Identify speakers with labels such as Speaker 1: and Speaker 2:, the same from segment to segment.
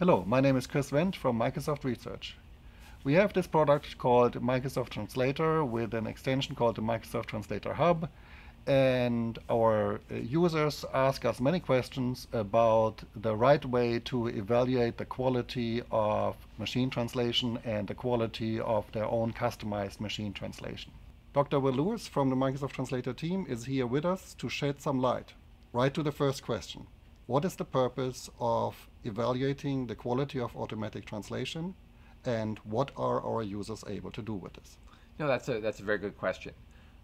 Speaker 1: Hello, my name is Chris Wendt from Microsoft Research. We have this product called Microsoft Translator with an extension called the Microsoft Translator Hub and our uh, users ask us many questions about the right way to evaluate the quality of machine translation and the quality of their own customized machine translation. Dr. Will Lewis from the Microsoft Translator team is here with us to shed some light. Right to the first question. What is the purpose of evaluating the quality of automatic translation and what are our users able to do with this?
Speaker 2: No, that's a, that's a very good question.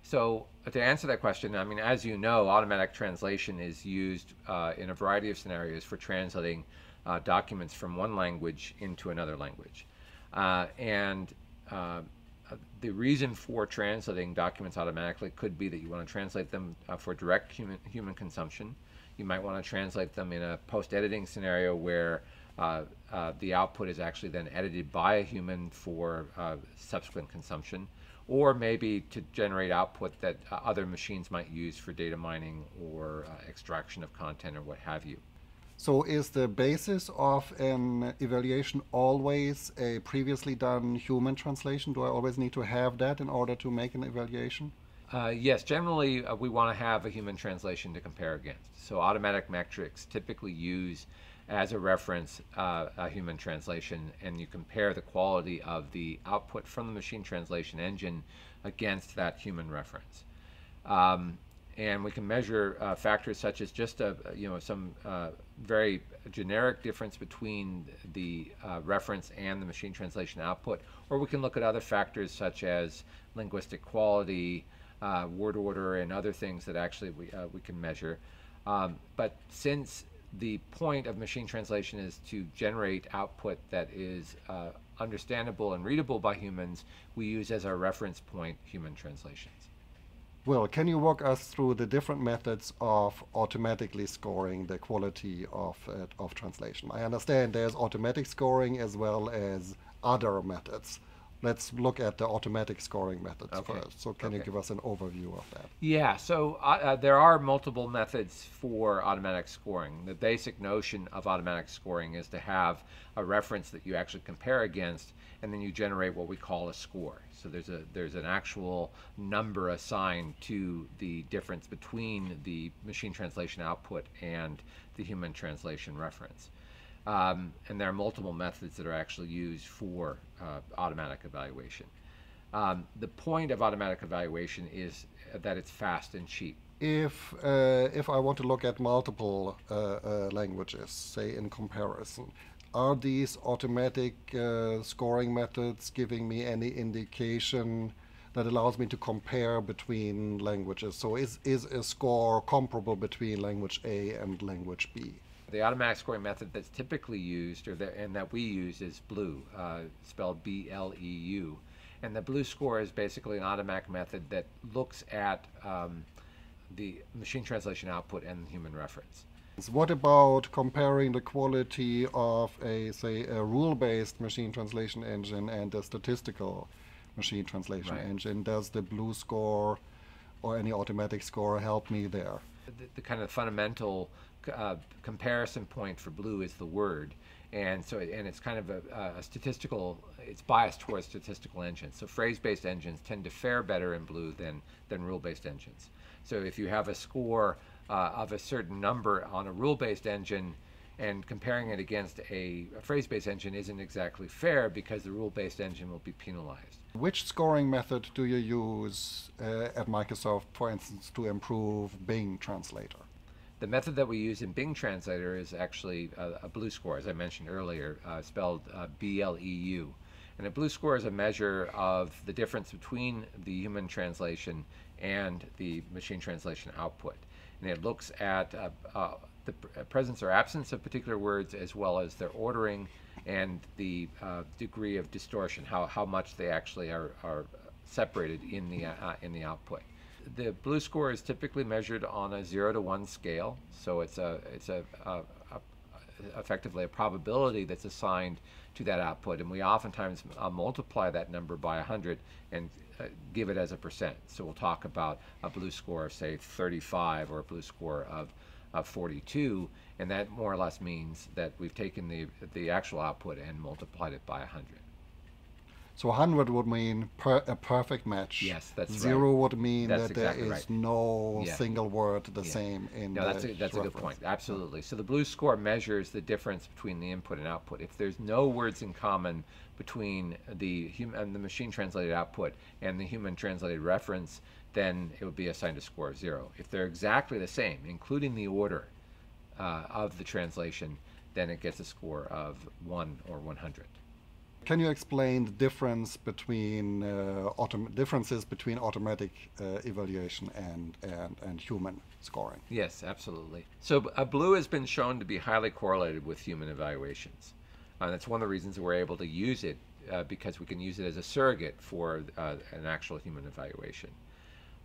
Speaker 2: So to answer that question, I mean, as you know, automatic translation is used uh, in a variety of scenarios for translating uh, documents from one language into another language. Uh, and uh, the reason for translating documents automatically could be that you want to translate them uh, for direct human, human consumption. You might want to translate them in a post-editing scenario where uh, the output is actually then edited by a human for subsequent consumption or maybe to generate output that uh, other machines might use for data mining or uh, extraction of content or what have you.
Speaker 1: So is the basis of an evaluation always a previously done human translation? Do I always need to have that in order to make an evaluation?
Speaker 2: Uh, yes, generally uh, we want to have a human translation to compare against. So automatic metrics typically use as a reference uh, a human translation and you compare the quality of the output from the machine translation engine against that human reference. Um, and we can measure uh, factors such as just a you know some uh, very generic difference between the uh, reference and the machine translation output, or we can look at other factors such as linguistic quality, uh, word order, and other things that actually we uh, we can measure. Um, but since the point of machine translation is to generate output that is uh, understandable and readable by humans. We use as our reference point human translations.
Speaker 1: Well, can you walk us through the different methods of automatically scoring the quality of, uh, of translation? I understand there's automatic scoring as well as other methods let's look at the automatic scoring methods okay. first. So can okay. you give us an overview of that?
Speaker 2: Yeah, so uh, uh, there are multiple methods for automatic scoring. The basic notion of automatic scoring is to have a reference that you actually compare against and then you generate what we call a score. So there's a there's an actual number assigned to the difference between the machine translation output and the human translation reference. Um, and there are multiple methods that are actually used for uh, automatic evaluation. Um, the point of automatic evaluation is that it's fast and cheap.
Speaker 1: If uh, if I want to look at multiple uh, uh languages, say in comparison, are these automatic uh, scoring methods giving me any indication that allows me to compare between languages? So is is a score comparable between language A and language B?
Speaker 2: The automatic scoring method that's typically used, or that, and that we use, is BLEU, uh, spelled B-L-E-U. And the BLEU score is basically an automatic method that looks at um, the machine translation output and human reference.
Speaker 1: What about comparing the quality of a, say, a rule-based machine translation engine and a statistical machine translation right. engine? Does the BLEU score or any automatic score help me there?
Speaker 2: The, the kind of fundamental uh, comparison point for BLEU is the word. And so and it's kind of a, a, statistical it's biased towards statistical engines. So phrase-based engines tend to fare better in BLEU than than rule-based engines. So if you have a score uh, of a certain number on a rule-based engine and comparing it against a, a phrase-based engine isn't exactly fair because the rule-based engine will be penalized
Speaker 1: which scoring method do you use uh, at Microsoft for instance to improve Bing translator
Speaker 2: the method that we use in Bing Translator is actually a, a BLEU score, as I mentioned earlier, uh, spelled uh, B-L-E-U. And a BLEU score is a measure of the difference between the human translation and the machine translation output. And it looks at uh, uh the uh, presence or absence of particular words as well as their ordering and the uh, degree of distortion, how, how much they actually are, are separated in the, in the output the BLEU score is typically measured on a zero to one scale, so it's a it's a, a, a effectively a probability that's assigned to that output, and we oftentimes uh, multiply that number by 100 and uh, give it as a percent. So we'll talk about a BLEU score of say 35 or a BLEU score of of 42, and that more or less means that we've taken the, the actual output and multiplied it by 100.
Speaker 1: So 100 would mean per, a perfect match.
Speaker 2: Yes, that's
Speaker 1: Zero
Speaker 2: right.
Speaker 1: would mean
Speaker 2: That's
Speaker 1: that there
Speaker 2: exactly
Speaker 1: is
Speaker 2: right.
Speaker 1: no
Speaker 2: Yeah.
Speaker 1: single word the
Speaker 2: Yeah.
Speaker 1: same in
Speaker 2: No,
Speaker 1: the
Speaker 2: that's a, that's a good point. Absolutely. So the BLEU score measures the difference between the input and output. If there's no words in common between the human the machine translated output and the human translated reference, then it would be assigned a score of zero. If they're exactly the same, including the order uh, of the translation, then it gets a score of one or 100.
Speaker 1: Can you explain the difference between uh, autom- differences between automatic uh, evaluation and, and, and human scoring?
Speaker 2: Yes, absolutely. So BLEU has been shown to be highly correlated with human evaluations. Uh, that's one of the reasons we're able to use it uh, because we can use it as a surrogate for uh, an actual human evaluation.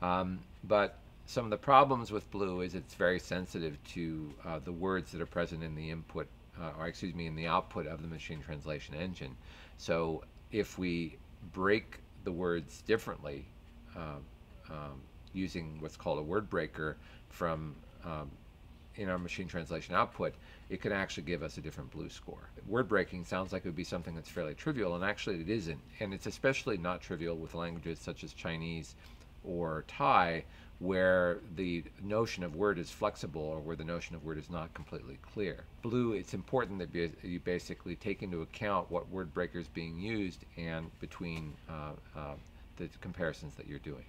Speaker 2: Um, but some of the problems with BLEU is it's very sensitive to uh, the words that are present in the input, uh, or excuse me, in the output of the machine translation engine. So if we break the words differently, uh, um, using what's called a word breaker from um, in our machine translation output, it can actually give us a different BLEU score. Word breaking sounds like it would be something that's fairly trivial, and actually it isn't. And it's especially not trivial with languages such as Chinese or Thai, where the notion of word is flexible or where the notion of word is not completely clear. BLEU, it's important that you basically take into account what word breaker is being used and between uh, uh, the comparisons that you're doing.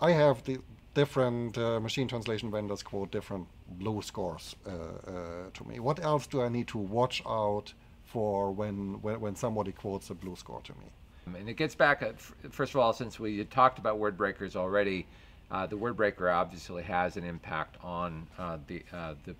Speaker 1: I have the different uh, machine translation vendors quote different BLEU scores uh, uh, to me. What else do I need to watch out for when, when, when somebody quotes a BLEU score to me?
Speaker 2: Um, And it gets back, at, first of all, since we talked about word breakers already, uh, the word breaker obviously has an impact on uh, the, uh, the,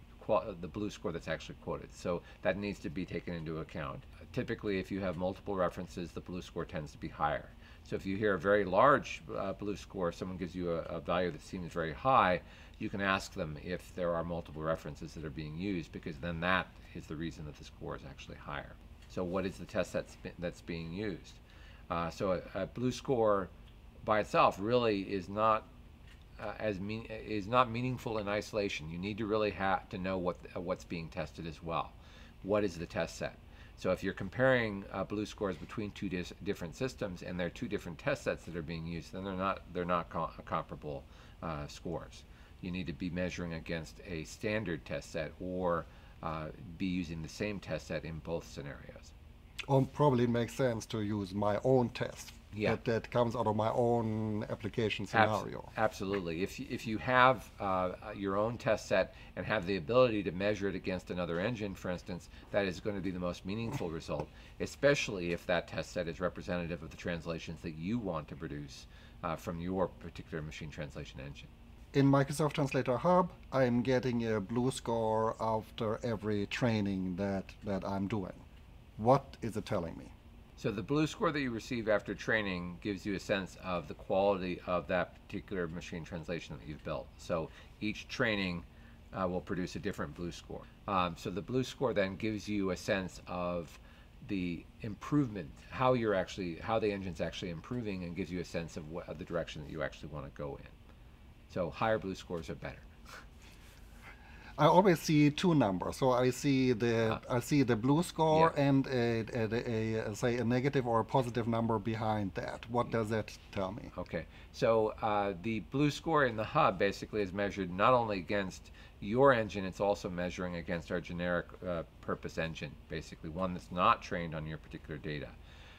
Speaker 2: the BLEU score that's actually quoted. So that needs to be taken into account. Typically, if you have multiple references, the BLEU score tends to be higher. So if you hear a very large uh, BLEU score, someone gives you a, a value that seems very high, you can ask them if there are multiple references that are being used, because then that is the reason that the score is actually higher. So what is the test that's, that's being used? Uh, so a, a BLEU score by itself really is not uh, as mean is not meaningful in isolation. You need to really have to know what uh, what's being tested as well. What is the test set? So if you're comparing uh, BLEU scores between two different systems and there are two different test sets that are being used, then they're not they're not co- comparable uh, scores. You need to be measuring against a standard test set or uh, be using the same test set in both scenarios.
Speaker 1: Or probably it makes sense to use my own test
Speaker 2: Yeah.
Speaker 1: that, that comes out of my own application scenario.
Speaker 2: absolutely. If you, if you have uh, your own test set and have the ability to measure it against another engine, for instance, that is going to be the most meaningful result, especially if that test set is representative of the translations that you want to produce uh, from your particular machine translation engine.
Speaker 1: In Microsoft Translator Hub, I'm getting a BLEU score after every training that, that I'm doing. What is it telling me?
Speaker 2: So the BLEU score that you receive after training gives you a sense of the quality of that particular machine translation that you've built. So each training uh, will produce a different BLEU score. Um, so the BLEU score then gives you a sense of the improvement, how you're actually, how the engine's actually improving, and gives you a sense of what of the direction that you actually want to go in. So higher BLEU scores are better.
Speaker 1: I always see two numbers. So I see the
Speaker 2: Ah.
Speaker 1: I see the BLEU score
Speaker 2: Yeah.
Speaker 1: and a, a, a, say a negative or a positive number behind that. What does that tell me?
Speaker 2: Okay, so uh, the BLEU score in the hub basically is measured not only against your engine, it's also measuring against our generic uh, purpose engine, basically one that's not trained on your particular data.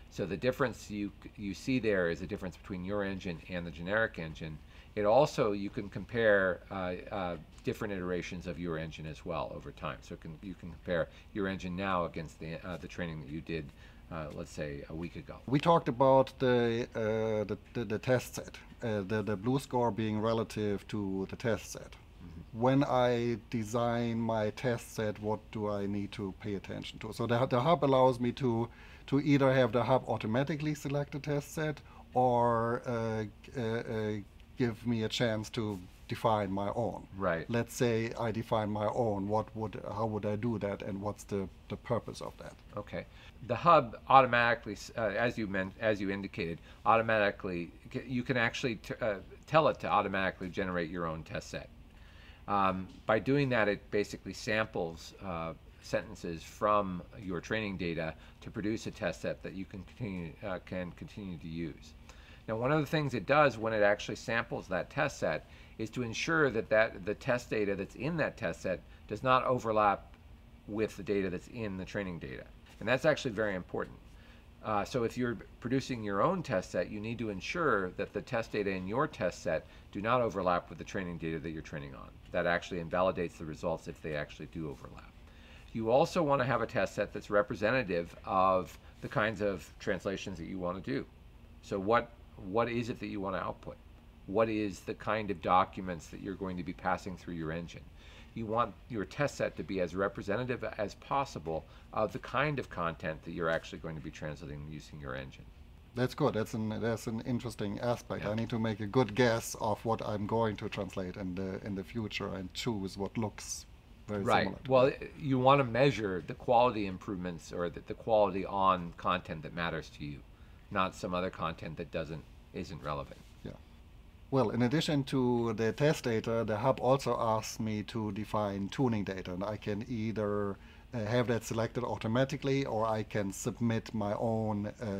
Speaker 2: So the difference you you see there is the difference between your engine and the generic engine. It also you can compare uh, uh, different iterations of your engine as well over time. So it can, you can compare your engine now against the uh, the training that you did, uh, let's say a week ago.
Speaker 1: We talked about the uh, the, the, the test set, uh, the the BLEU score being relative to the test set. When I design my test set, what do I need to pay attention to? So the, the hub allows me to to either have the hub automatically select a test set or uh, uh, uh, give me a chance to define my own.
Speaker 2: Right.
Speaker 1: Let's say I define my own. What would how would I do that, and what's the, the purpose of that?
Speaker 2: Okay. The hub automatically, uh, as you meant, as you indicated, automatically you can actually t- uh, tell it to automatically generate your own test set. Um, by doing that, it basically samples uh, sentences from your training data to produce a test set that you can continue, uh, can continue to use. Now, one of the things it does when it actually samples that test set is to ensure that, that the test data that's in that test set does not overlap with the data that's in the training data. And that's actually very important. Uh, so if you're producing your own test set, you need to ensure that the test data in your test set do not overlap with the training data that you're training on. That actually invalidates the results if they actually do overlap. You also want to have a test set that's representative of the kinds of translations that you want to do. So what what is it that you want to output? What is the kind of documents that you're going to be passing through your engine? You want your test set to be as representative as possible of the kind of content that you're actually going to be translating using your engine.
Speaker 1: That's good. That's an that's an interesting aspect.
Speaker 2: Yeah.
Speaker 1: I need to make a good guess of what I'm going to translate in the in the future and choose what looks very
Speaker 2: Right.
Speaker 1: similar. to
Speaker 2: Well, you want to measure the quality improvements or the, the quality on content that matters to you, not some other content that doesn't isn't relevant.
Speaker 1: Yeah. Well, in addition to the test data, the hub also asks me to define tuning data, and I can either uh, have that selected automatically or I can submit my own uh,